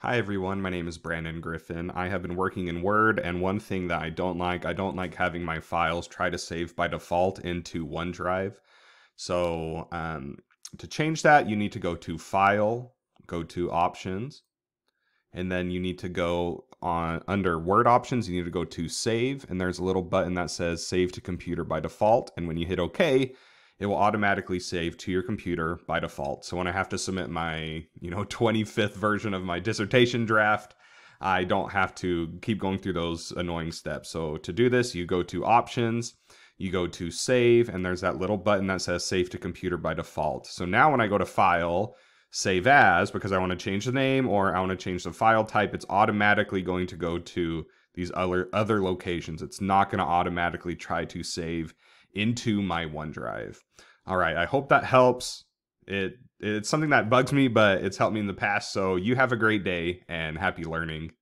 Hi everyone, my name is Brandon Griffin. I have been working in Word, and one thing that I don't like, I don't like having my files try to save by default into OneDrive. So um, to change that, you need to go to File, go to Options, and then you need to go on under Word Options, you need to go to Save, and there's a little button that says Save to Computer by default, and when you hit OK, it will automatically save to your computer by default. So when I have to submit my, you know, 25th version of my dissertation draft, I don't have to keep going through those annoying steps. So to do this, you go to options, you go to save, and there's that little button that says save to computer by default. So now when I go to file, save as, because I want to change the name or I want to change the file type, it's automatically going to go to these other other locations. It's not going to automatically try to save into my OneDrive. All right, I hope that helps. It it's something that bugs me, but it's helped me in the past. So you have a great day and happy learning.